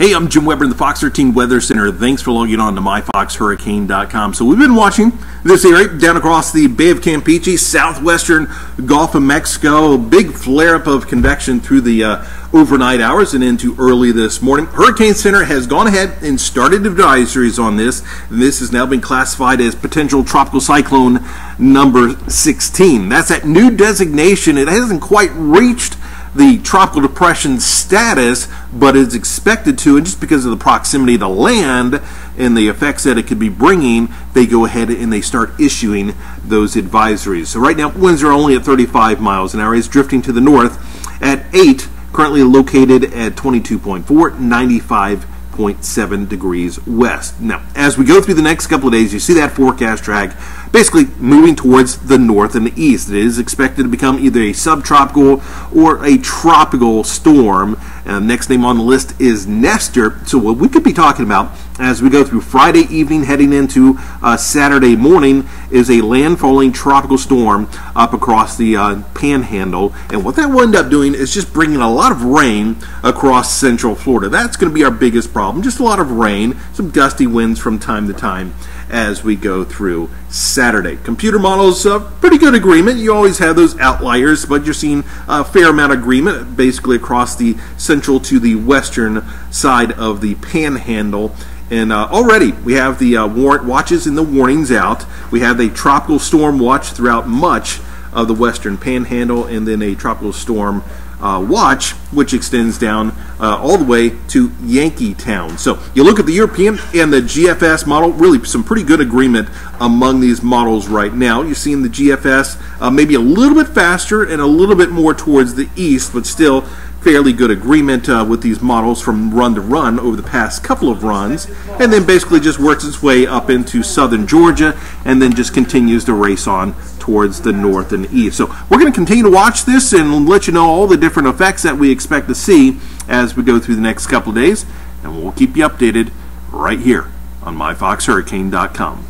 Hey, I'm Jim Weber in the Fox 13 Weather Center. Thanks for logging on to myfoxhurricane.com. So we've been watching this area down across the Bay of Campeche, southwestern Gulf of Mexico. Big flare-up of convection through the uh, overnight hours and into early this morning. Hurricane Center has gone ahead and started advisories on this. And this has now been classified as potential tropical cyclone number 16. That's that new designation. It hasn't quite reached the tropical depression status, but is expected to, and just because of the proximity to land and the effects that it could be bringing, they go ahead and they start issuing those advisories. So right now, winds are only at 35 miles an hour. It's drifting to the north at 8, currently located at 22.4, 95 0.7 degrees west. Now, as we go through the next couple of days, you see that forecast track basically moving towards the north and the east. It is expected to become either a subtropical or a tropical storm. And next name on the list is Nestor. So, what we could be talking about as we go through Friday evening heading into uh, Saturday morning is a landfalling tropical storm up across the uh, panhandle. And what that will end up doing is just bringing a lot of rain across central Florida. That's going to be our biggest problem. Just a lot of rain, some gusty winds from time to time as we go through Saturday. Computer models, uh, pretty good agreement. You always have those outliers, but you're seeing a fair amount of agreement basically across the central to the western side of the panhandle. And uh, already we have the uh, warrant watches and the warnings out. We have a tropical storm watch throughout much of the western panhandle, and then a tropical storm uh, watch, which extends down uh, all the way to Yankeetown. So you look at the European and the GFS model, really some pretty good agreement among these models right now. You're seeing the GFS uh, maybe a little bit faster and a little bit more towards the east, but still fairly good agreement uh, with these models from run to run over the past couple of runs, and then basically just works its way up into southern Georgia, and then just continues to race on towards the north and east. So we're going to continue to watch this and let you know all the different effects that we expect to see as we go through the next couple of days, and we'll keep you updated right here on myfoxhurricane.com.